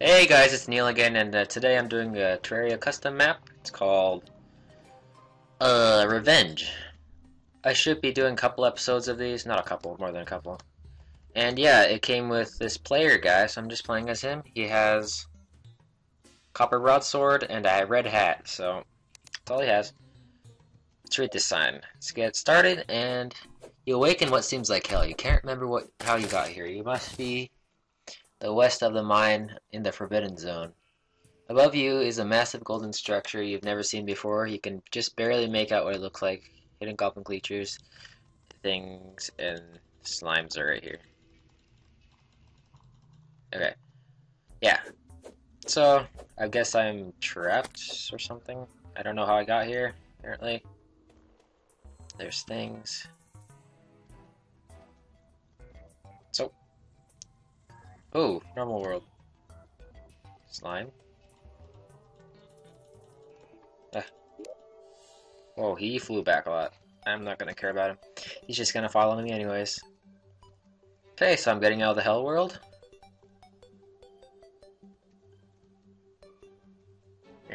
Hey guys, it's Neil again, and uh, today I'm doing a Terraria custom map. It's called uh, Revenge. I should be doing a couple episodes of these, not a couple, more than a couple. And yeah, it came with this player guy, so I'm just playing as him. He has copper broadsword and a red hat, so that's all he has. Let's read this sign. Let's get started, and you awaken what seems like hell. You can't remember what how you got here. You must be the west of the mine in the Forbidden Zone. Above you is a massive golden structure you've never seen before. You can just barely make out what it looks like. Hidden goblin creatures, things, and slimes are right here. Okay. Yeah. So, I guess I'm trapped or something. I don't know how I got here, apparently. There's things. So, Oh, normal world. Slime. Ah. Whoa, he flew back a lot. I'm not gonna care about him. He's just gonna follow me anyways. Okay, so I'm getting out of the hell world.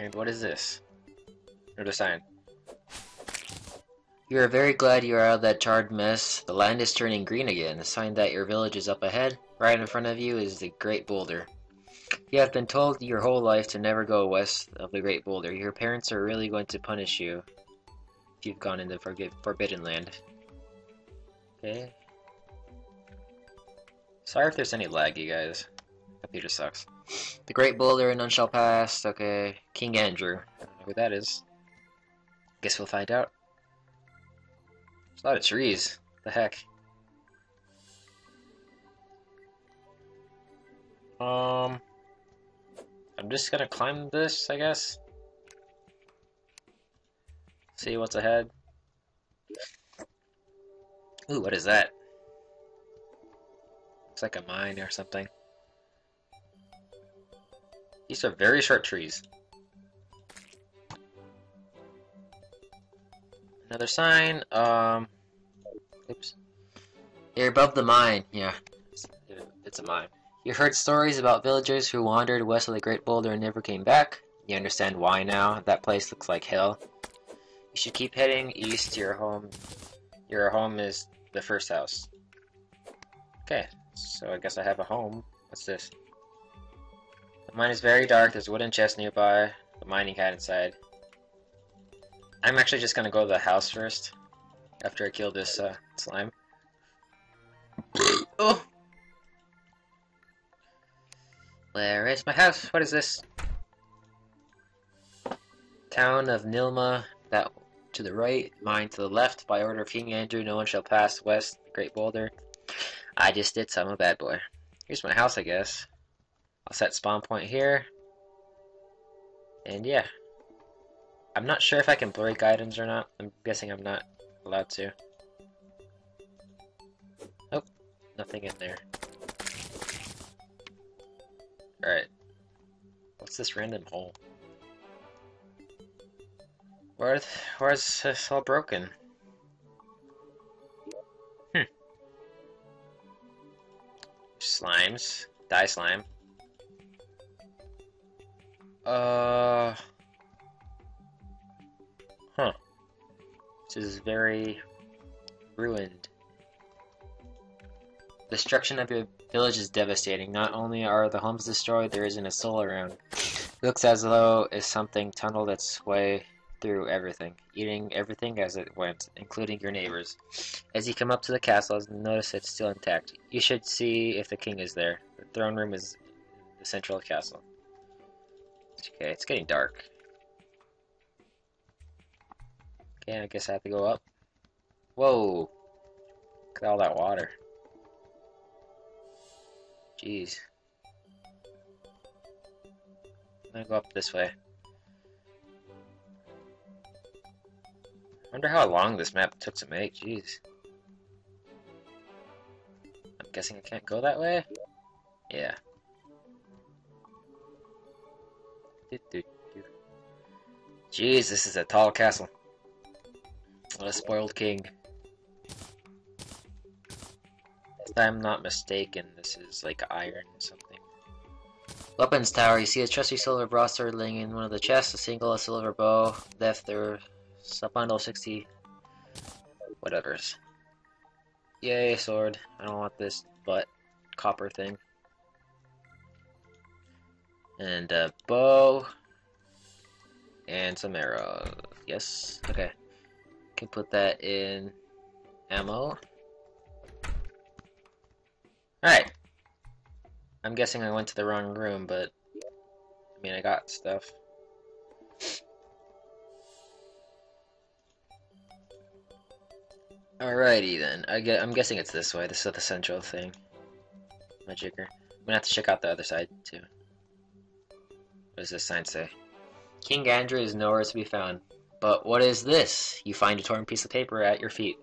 And what is this? Another sign. You are very glad you are out of that charred mess. The land is turning green again, a sign that your village is up ahead. Right in front of you is the Great Boulder. You have been told your whole life to never go west of the Great Boulder. Your parents are really going to punish you if you've gone into Forbidden Land. Okay. Sorry if there's any lag, you guys. Computer sucks. The Great Boulder and none shall pass. Okay. King Andrew. I don't know who that is. Guess we'll find out. There's a lot of trees. The heck. Um, I'm just gonna climb this, I guess. See what's ahead. Ooh, what is that? Looks like a mine or something. These are very short trees. Another sign. Um, oops. You're above the mine. Yeah, it's a mine. You heard stories about villagers who wandered west of the Great Boulder and never came back. You understand why now. That place looks like hell. You should keep heading east to your home. Your home is the first house. Okay, so I guess I have a home. What's this? The mine is very dark. There's a wooden chest nearby. The mining hat inside. I'm actually just gonna go to the house first. After I kill this uh, slime. oh! Where is my house? What is this? Town of Nilma, that to the right, mine to the left. By order of King Andrew, no one shall pass west, Great Boulder. I just did, so I'm a bad boy. Here's my house, I guess. I'll set spawn point here. And yeah. I'm not sure if I can break items or not. I'm guessing I'm not allowed to. Oh, nothing in there. Alright. What's this random hole? Where, where's this all broken? Hmm. Slimes. Die slime. Uh... Huh. This is very ruined. Destruction of your village is devastating. Not only are the homes destroyed, there isn't a soul around. It looks as though is something tunneled its way through everything, eating everything as it went, including your neighbors. As you come up to the castle, notice it's still intact. You should see if the king is there. The throne room is the central castle. Okay, it's getting dark. Okay, I guess I have to go up. Whoa! Look at all that water. Jeez. I'm gonna go up this way. wonder how long this map took to make, jeez. I'm guessing I can't go that way? Jeez, this is a tall castle. What a spoiled king. If I'm not mistaken, this is like iron or something. Weapons tower, you see a trusty silver broadsword laying in one of the chests, a single a silver bow, left there, a bundle 60 whatevers. Yay, sword. I don't want this butt copper thing. And a bow. And some arrows. Yes, okay. Can put that in ammo. Alright. I'm guessing I went to the wrong room, but I mean I got stuff. Alrighty then. I get, I'm guessing it's this way. This is the central thing. My jigger. I'm gonna have to check out the other side too. What does this sign say? King Andrew is nowhere to be found. But what is this? You find a torn piece of paper at your feet.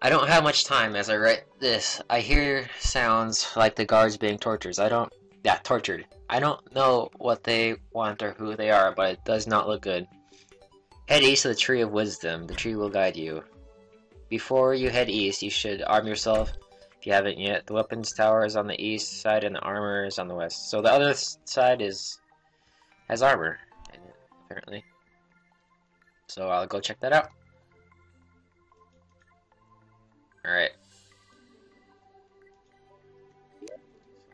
I don't have much time as I write this. I hear sounds like the guards being tortured. I don't... Yeah, tortured. I don't know what they want or who they are, but it does not look good. Head east to the Tree of Wisdom. The tree will guide you. Before you head east, you should arm yourself if you haven't yet. The weapons tower is on the east side and the armor is on the west. So the other side is has armor apparently. So I'll go check that out. Alright.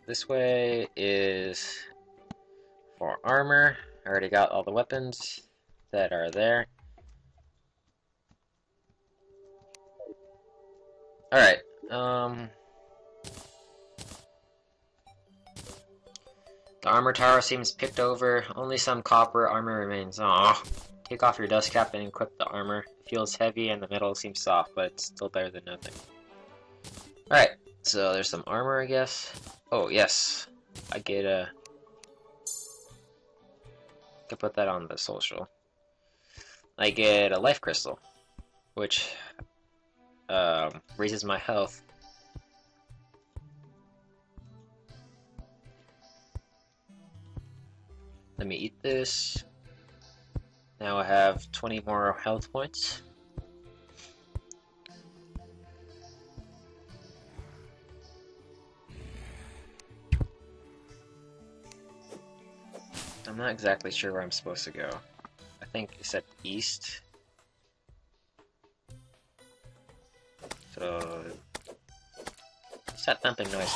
This way is for armor. I already got all the weapons that are there. Alright, um... The armor tower seems picked over. Only some copper armor remains. Aw. Take off your dust cap and equip the armor. It feels heavy and the metal seems soft, but it's still better than nothing. Alright, so there's some armor, I guess. Oh, yes. I get a... I can put that on the social. I get a life crystal, which um, raises my health. Let me eat this. Now I have 20 more health points. I'm not exactly sure where I'm supposed to go. I think it said east. So... What's that thumping noise?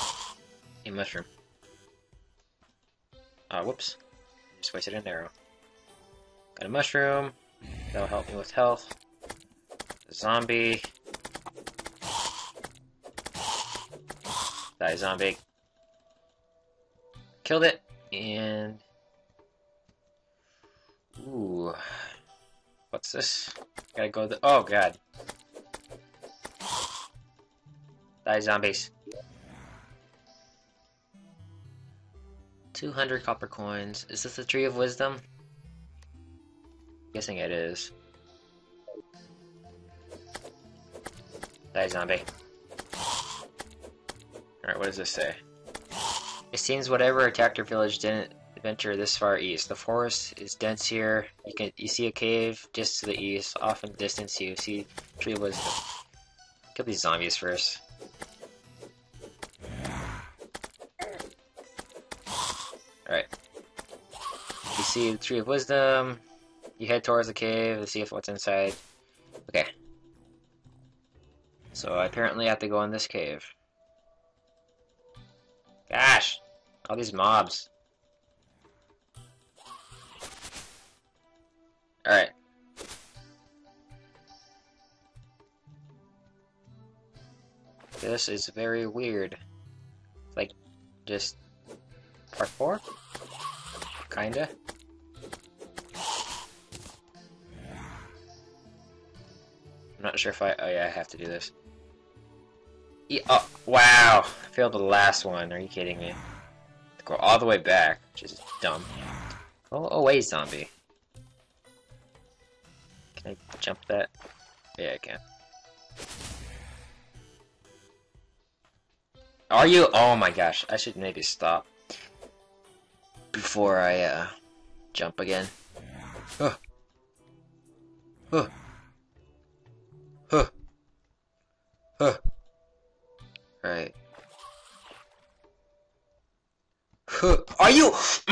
A mushroom. Ah, uh, whoops. Wasted an arrow. Got a mushroom. That'll help me with health. A zombie. Die zombie. Killed it. And Ooh. What's this? Gotta go the- Oh god. Die zombies. 200 copper coins. Is this the Tree of Wisdom? Guessing it is. Die zombie. Alright, what does this say? It seems whatever attacked your village didn't venture this far east. The forest is dense here. You can you see a cave just to the east. Off in the distance, you see tree of wisdom. Kill these zombies first. Alright. You see the tree of wisdom. You head towards the cave to see if what's inside. Okay. So I apparently have to go in this cave. Gosh! All these mobs. Alright. This is very weird. Like, just part four? Kinda. I'm not sure if I. Oh, yeah, I have to do this. Yeah, oh, wow! Failed the last one. Are you kidding me? Go all the way back, which is dumb. Oh, oh, go away, zombie. Can I jump that? Yeah, I can. Are you? Oh my gosh, I should maybe stop before I uh, jump again. Huh. Huh. Huh. Huh. Right. Huh. Are you?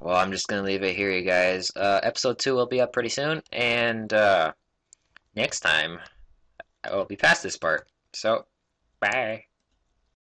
well, I'm just gonna leave it here, you guys. Uh, episode two will be up pretty soon, and uh, next time I will be past this part. So, bye.